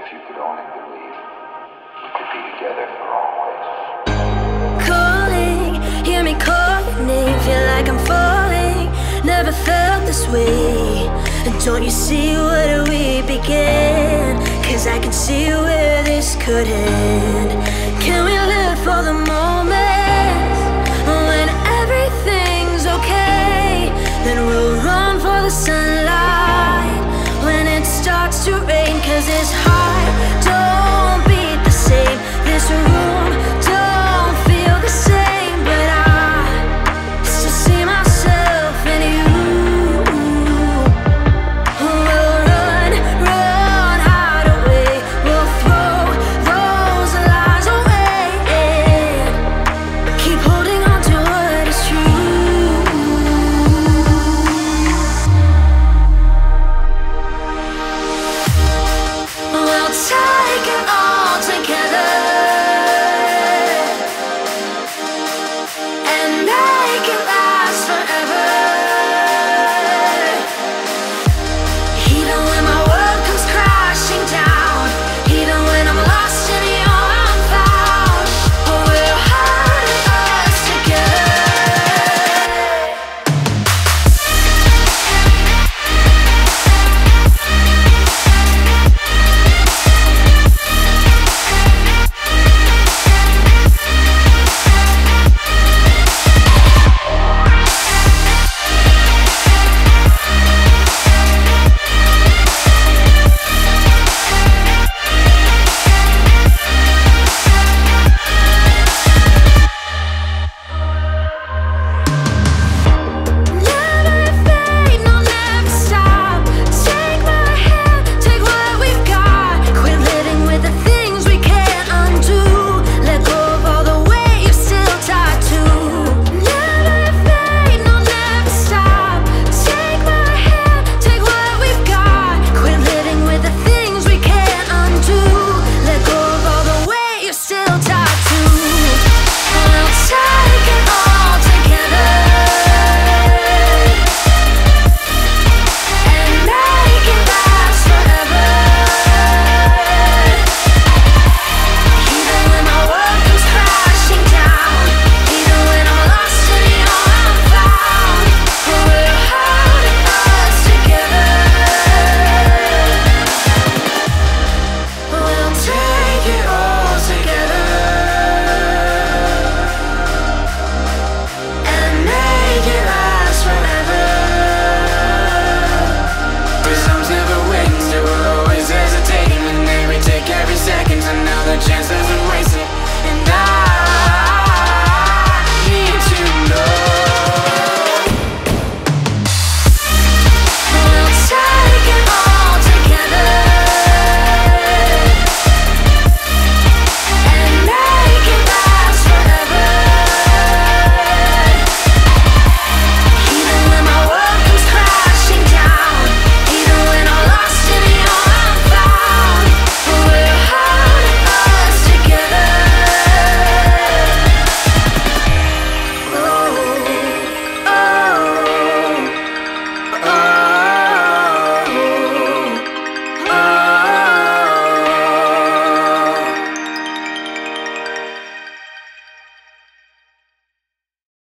if you could only believe, we could be together for always. Calling, hear me calling, feel like I'm falling. Never felt this way. And don't you see where we began? Cause I can see where this could end. Can we live for the moment when everything's okay? Then we'll run for the sunlight when it starts to rain. Cause it's hard.